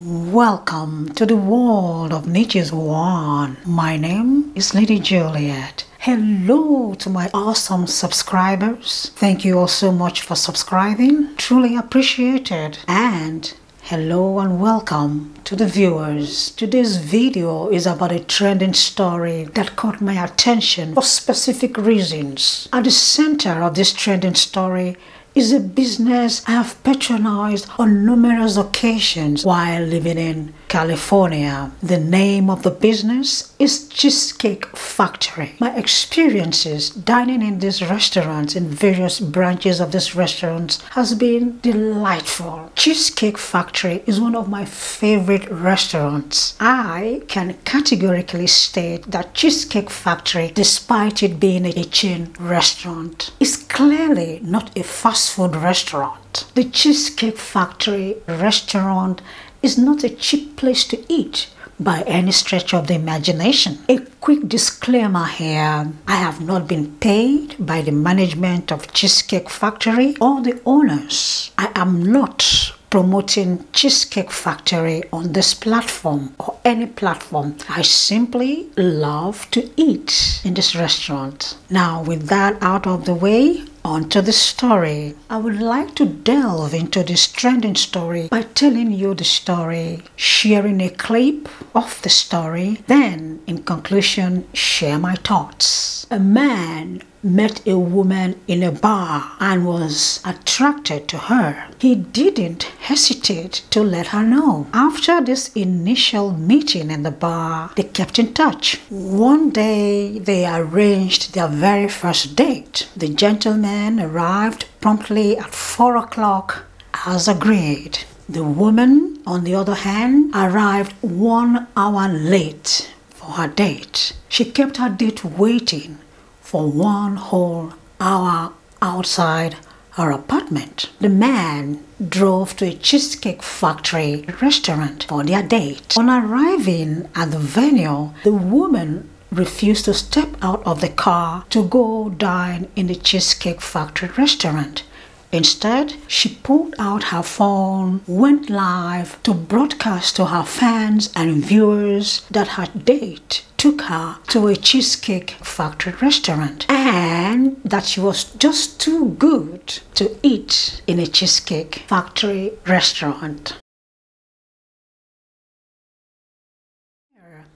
Welcome to the world of Niches WON. My name is Lady Juliet. Hello to my awesome subscribers. Thank you all so much for subscribing. Truly appreciated. And hello and welcome to the viewers. Today's video is about a trending story that caught my attention for specific reasons. At the center of this trending story is a business I have patronized on numerous occasions while living in California. The name of the business is Cheesecake Factory. My experiences dining in this restaurant in various branches of this restaurant has been delightful. Cheesecake Factory is one of my favorite restaurants. I can categorically state that Cheesecake Factory, despite it being a chain restaurant, is clearly not a fast food restaurant. The Cheesecake Factory restaurant is not a cheap place to eat by any stretch of the imagination. A quick disclaimer here I have not been paid by the management of Cheesecake Factory or the owners. I am not promoting Cheesecake Factory on this platform or any platform. I simply love to eat in this restaurant. Now, with that out of the way, on to the story. I would like to delve into this trending story by telling you the story, sharing a clip of the story, then, in conclusion, share my thoughts. A man met a woman in a bar and was attracted to her. He didn't hesitate to let her know. After this initial meeting in the bar, they kept in touch. One day, they arranged their very first date. The gentleman arrived promptly at 4 o'clock as agreed. The woman, on the other hand, arrived one hour late for her date. She kept her date waiting for one whole hour outside her apartment. The man drove to a cheesecake factory restaurant for their date. On arriving at the venue, the woman refused to step out of the car to go dine in the cheesecake factory restaurant. Instead, she pulled out her phone, went live to broadcast to her fans and viewers that her date took her to a cheesecake factory restaurant and that she was just too good to eat in a cheesecake factory restaurant.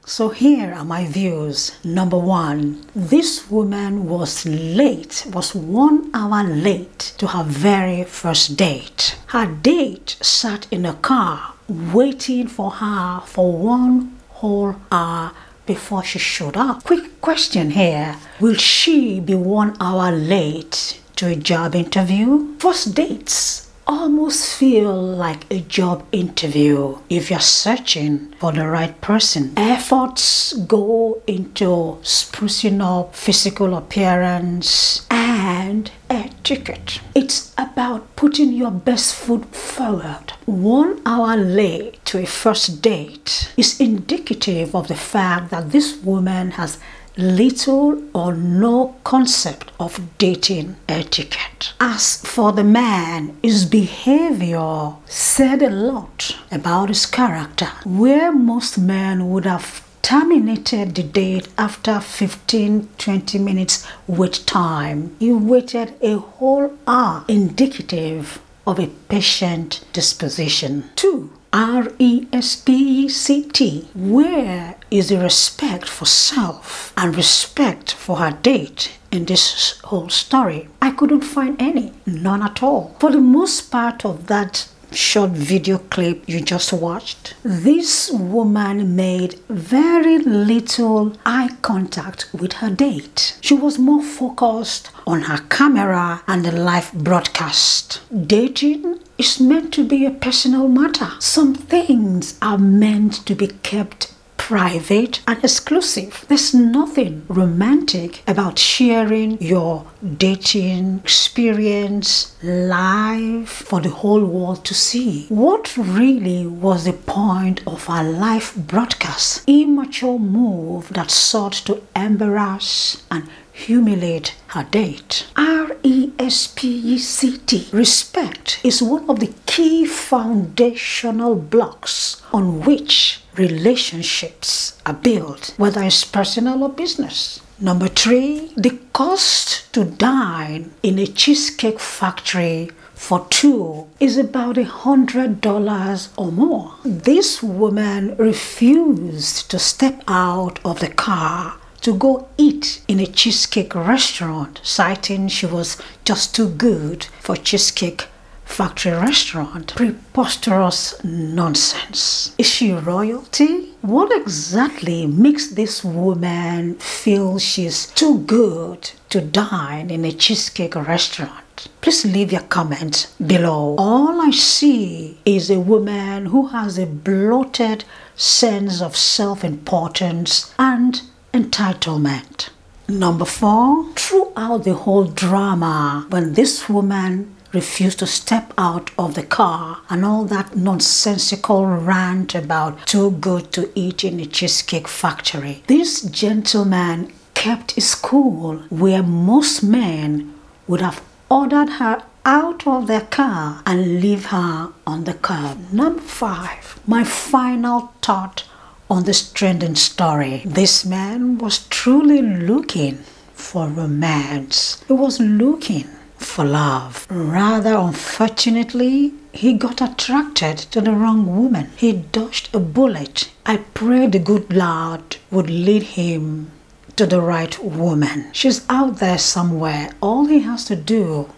So here are my views. Number one, this woman was late, was one hour late to her very first date. Her date sat in a car waiting for her for one whole hour before she showed up. Quick question here Will she be one hour late to a job interview? First dates almost feel like a job interview if you're searching for the right person. Efforts go into sprucing up physical appearance and etiquette. It's about putting your best foot forward. One hour late to a first date is indicative of the fact that this woman has little or no concept of dating etiquette. As for the man, his behavior said a lot about his character. Where most men would have terminated the date after 15 20 minutes wait time, he waited a whole hour, indicative of a patient disposition. Two, R E S P E C T. Where is the respect for self and respect for her date in this whole story? I couldn't find any, none at all. For the most part of that short video clip you just watched, this woman made very little eye contact with her date. She was more focused on her camera and the live broadcast. Dating is meant to be a personal matter. Some things are meant to be kept private and exclusive. There's nothing romantic about sharing your dating experience live for the whole world to see. What really was the point of our live broadcast? Immature move that sought to embarrass and humiliate her date. R E S P E C T. Respect is one of the key foundational blocks on which relationships are built, whether it's personal or business. Number three, the cost to dine in a cheesecake factory for two is about a hundred dollars or more. This woman refused to step out of the car to go eat in a cheesecake restaurant, citing she was just too good for cheesecake factory restaurant. Preposterous nonsense. Is she royalty? What exactly makes this woman feel she's too good to dine in a cheesecake restaurant? Please leave your comment below. All I see is a woman who has a bloated sense of self importance and entitlement. Number four, throughout the whole drama, when this woman refused to step out of the car and all that nonsensical rant about too good to eat in a cheesecake factory, this gentleman kept his cool where most men would have ordered her out of their car and leave her on the curb. Number five, my final thought on this trending story. This man was truly looking for romance. He was looking for love. Rather unfortunately, he got attracted to the wrong woman. He dodged a bullet. I pray the good Lord would lead him to the right woman. She's out there somewhere. All he has to do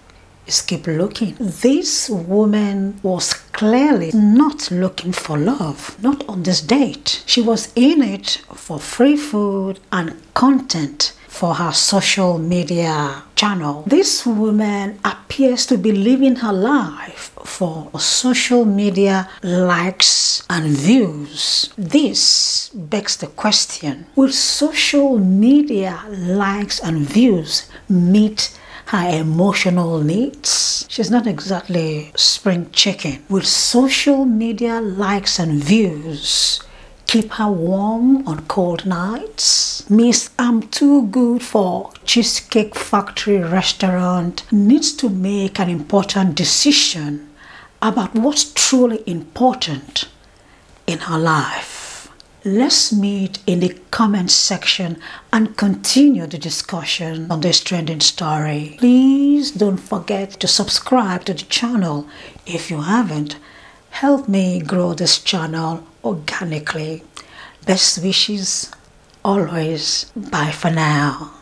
is keep looking. This woman was clearly not looking for love, not on this date. She was in it for free food and content for her social media channel. This woman appears to be living her life for social media likes and views. This begs the question Will social media likes and views meet her emotional needs. She's not exactly spring chicken. Will social media likes and views keep her warm on cold nights? Miss I'm too good for Cheesecake Factory restaurant needs to make an important decision about what's truly important in her life. Let's meet in the comment section and continue the discussion on this trending story. Please don't forget to subscribe to the channel if you haven't. Help me grow this channel organically. Best wishes always. Bye for now.